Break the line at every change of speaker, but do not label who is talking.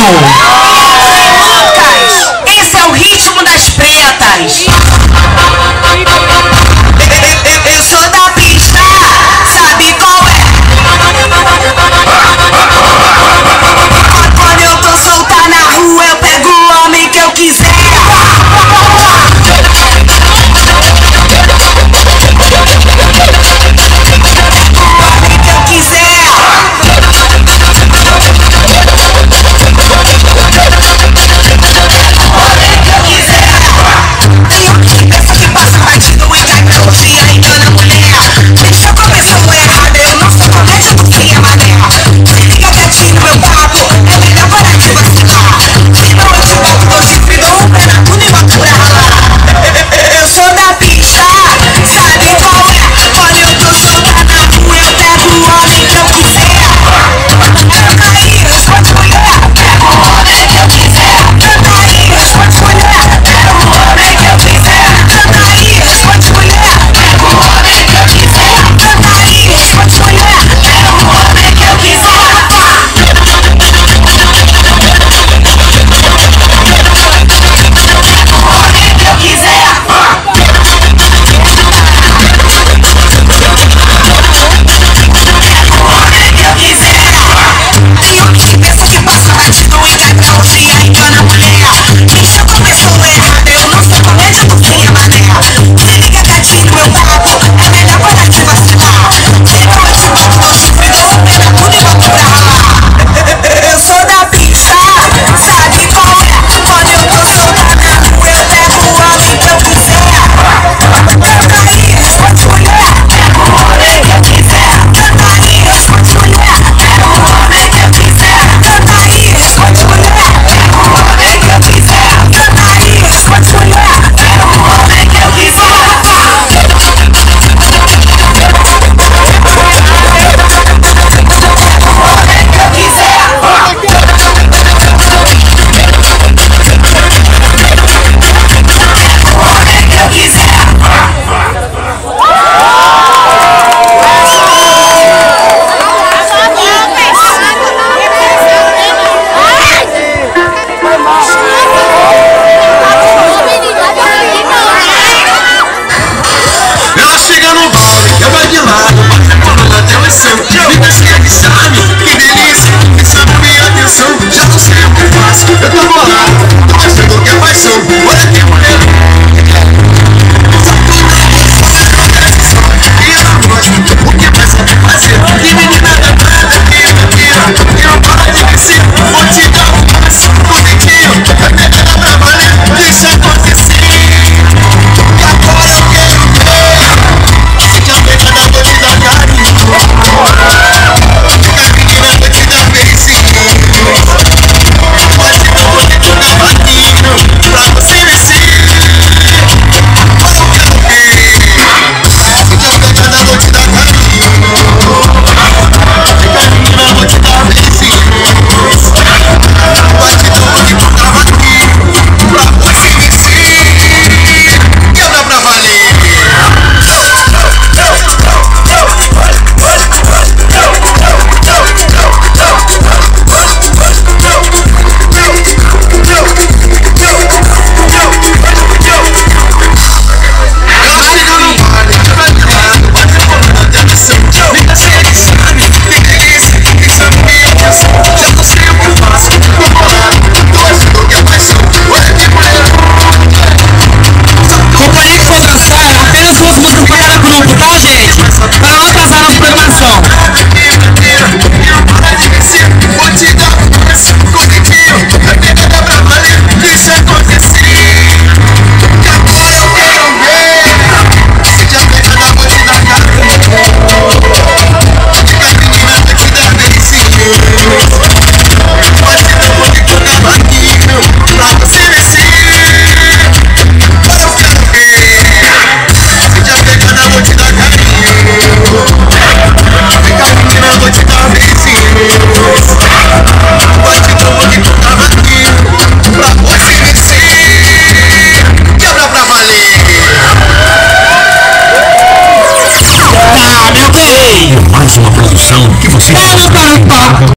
Wow! Vidas é
Me persegue, sabe? Que delícia, me sabe minha atenção Já não sei o que eu faço, eu tô solução que você
possa.